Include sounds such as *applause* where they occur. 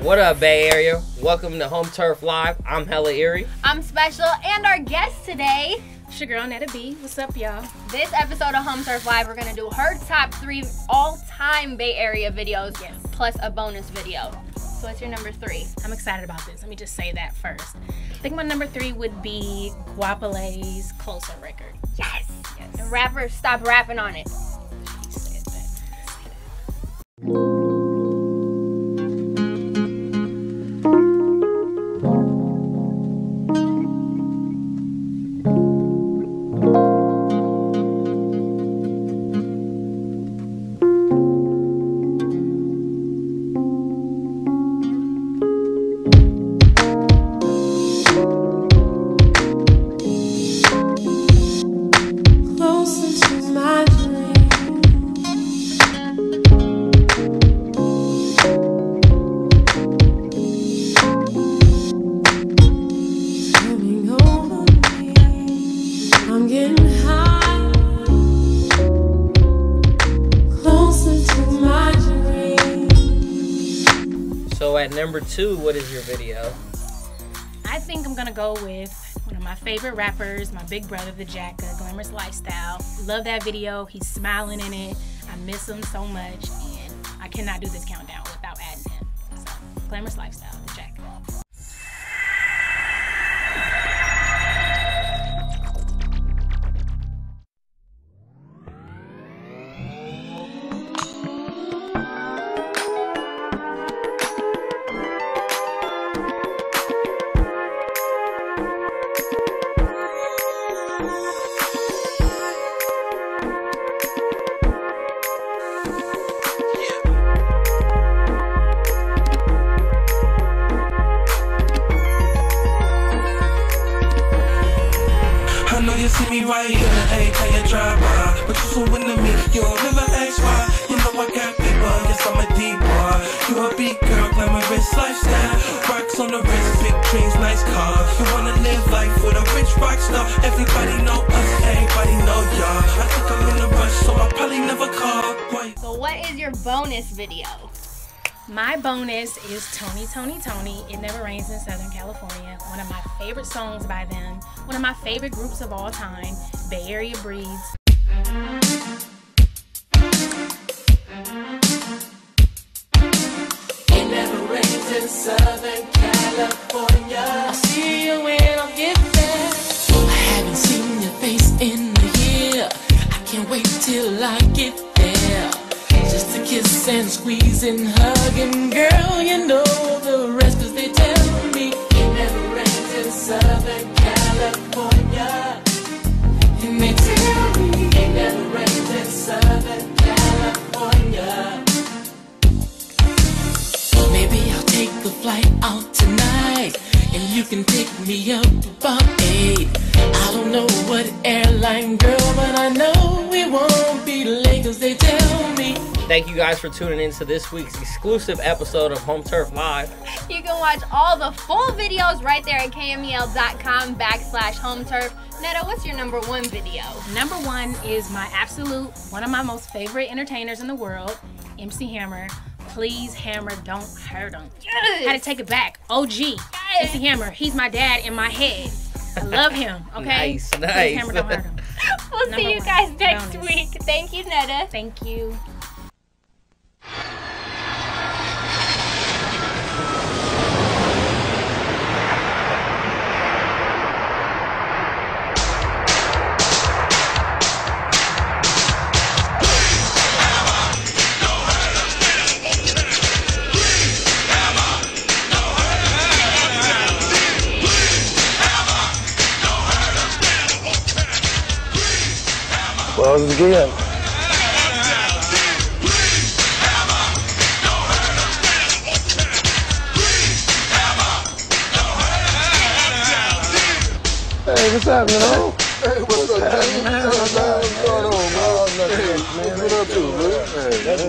What up, Bay Area? Welcome to Home Turf Live. I'm Hella Irry. I'm Special, and our guest today. It's your girl Netta B. What's up, y'all? This episode of Home Turf Live, we're gonna do her top three all-time Bay Area videos, Yes. plus a bonus video. So what's your number three? I'm excited about this. Let me just say that first. I think my number three would be Goapele's Closer record. Yes. yes. And rapper, stop rapping on it. At number two, what is your video? I think I'm gonna go with one of my favorite rappers, my big brother, the Jacka, Glamorous Lifestyle. Love that video. He's smiling in it. I miss him so much, and I cannot do this countdown without adding him. So, Glamorous Lifestyle, know you see me right here, ain't how you drive by. But you so into me, you don't never ask why. You know I got paper, yes I'm a D-boy. You a big girl, glamorous lifestyle. Rocks on the wrist, big dreams, nice car. You wanna live life with a rich rock star. Everybody know us, everybody know y'all. I think I'm in a rush, so I probably never call. Wait. So what is your bonus video? My bonus is Tony, Toni, Toné. It Never Rains in Southern California. One of my favorite songs by them. One of my favorite groups of all time. Bay Area Breeds. It never rains in Southern California. I'll see you when I get there. I haven't seen your face in a year. I can't wait till I get there. Just to kiss and squeeze and hug and girl, you know the you can pick me up about eight. I don't know what airline, girl, but I know we won't be late 'cause they tell me. Thank you guys for tuning in to this week's exclusive episode of Home Turf Live. You can watch all the full videos right there at kmel.com backslash home turf. Netta, what's your number one video? Number one is my absolute, one of my most favorite entertainers in the world, MC Hammer. Please, Hammer, don't hurt him. Yes. Had to take it back. OG. MC Hammer, he's my dad in my head. I love him, *laughs* okay? Nice, Please, nice. Hammer, don't hurt him. *laughs* We'll Number see you guys next Bonus. week. Thank you, Netta. Thank you. Hey, what's happening, man? Hey, what's, what's up, man? What's going on, man? What's up, man? Man.